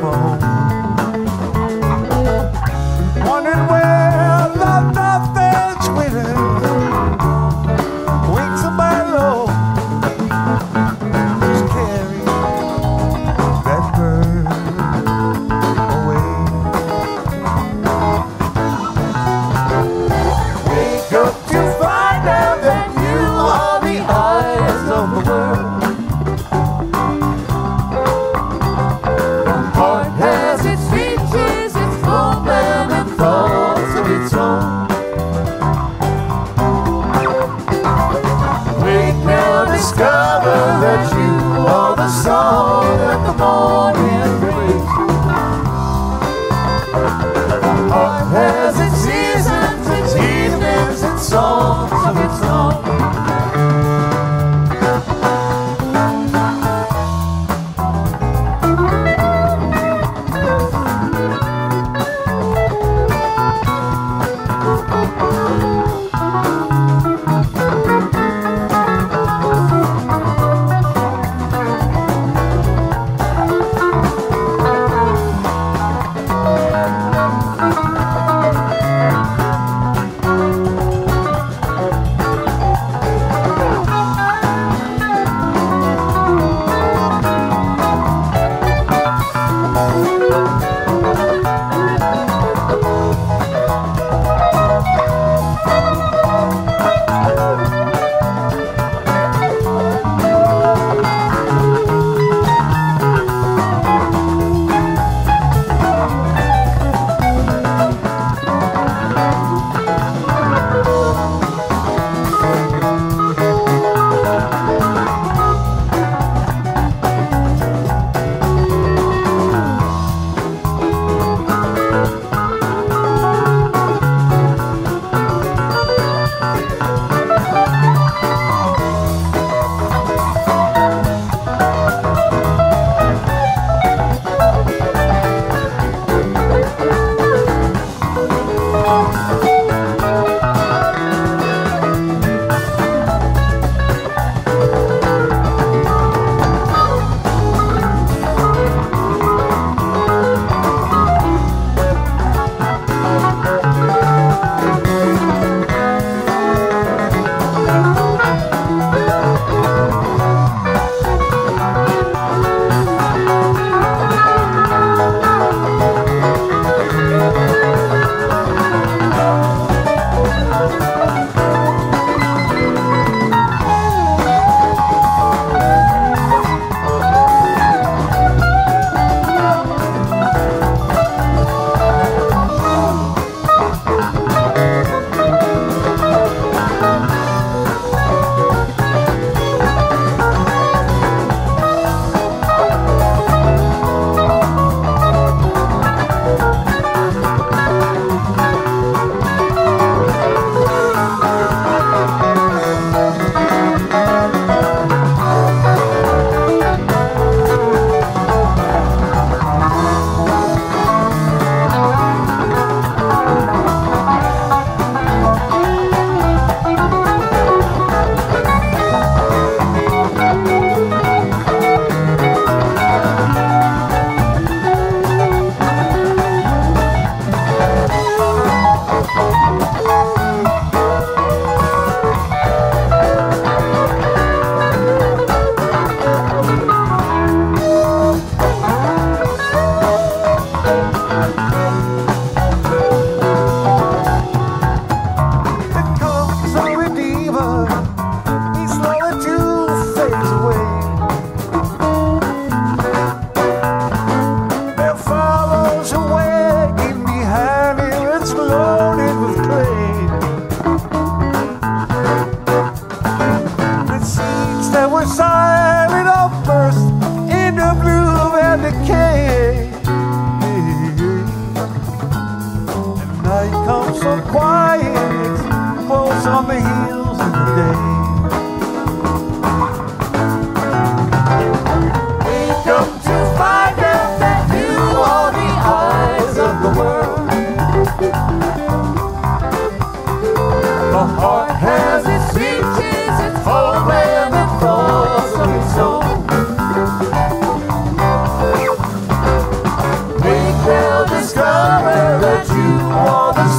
summer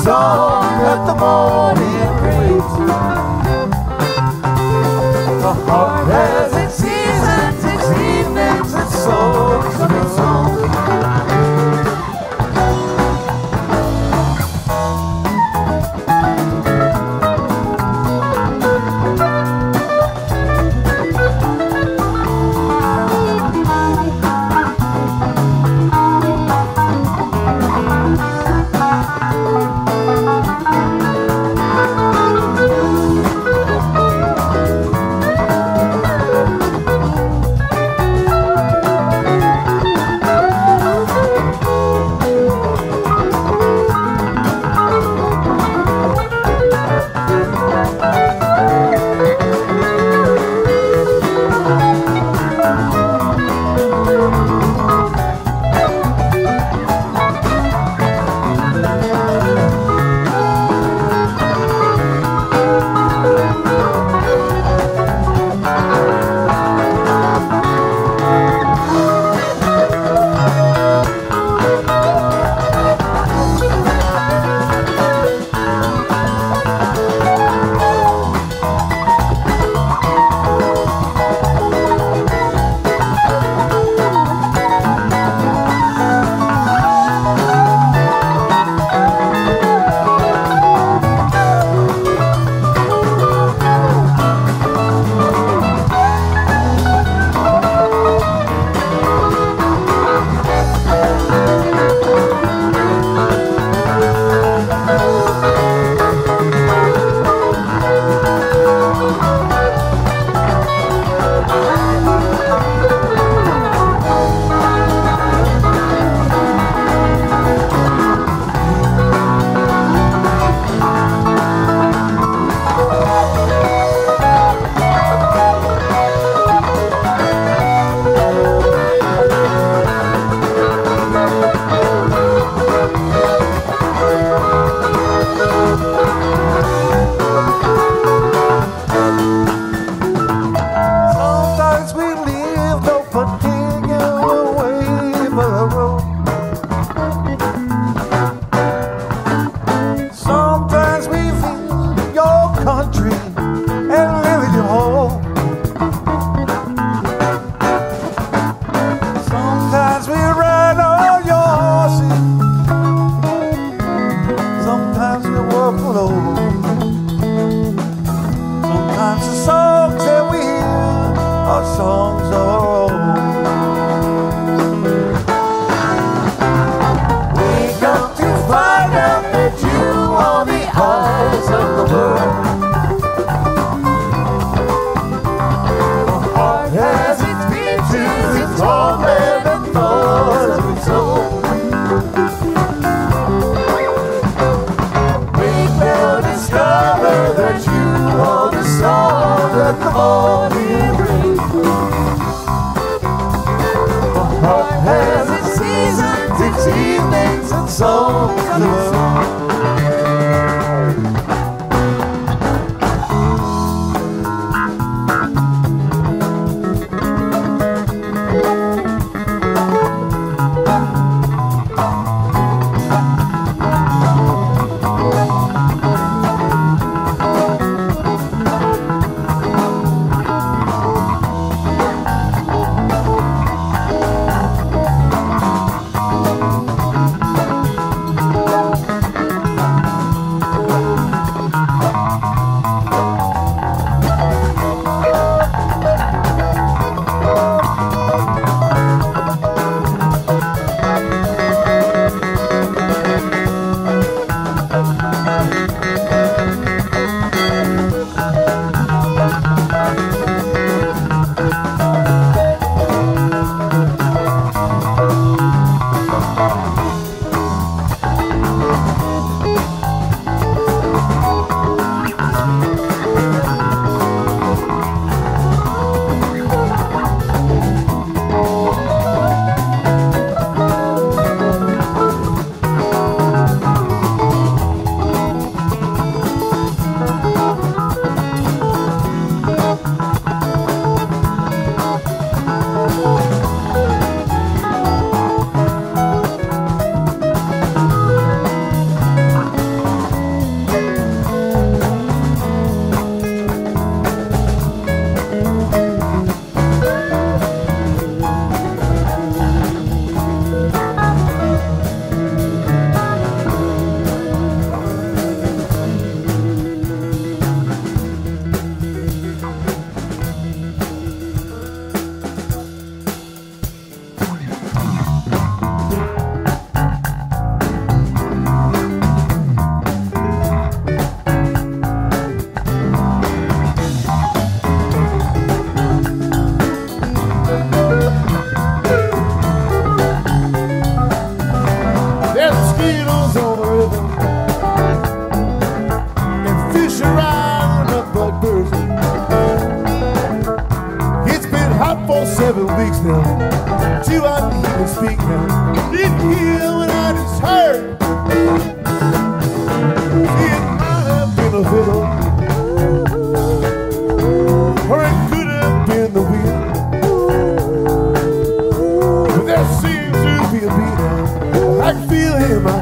走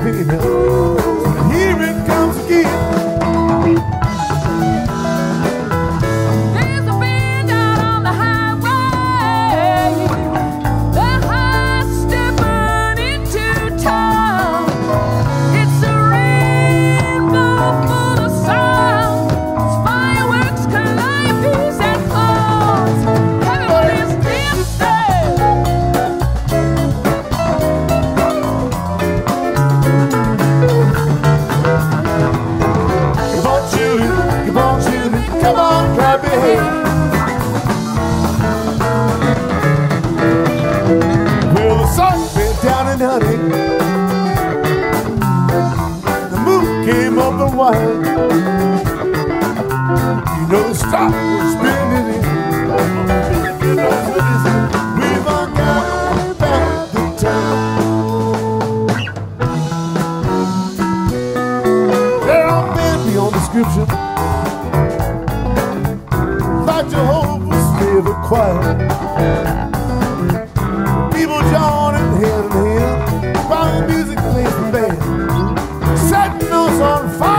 feet now. Here it comes again. On fire.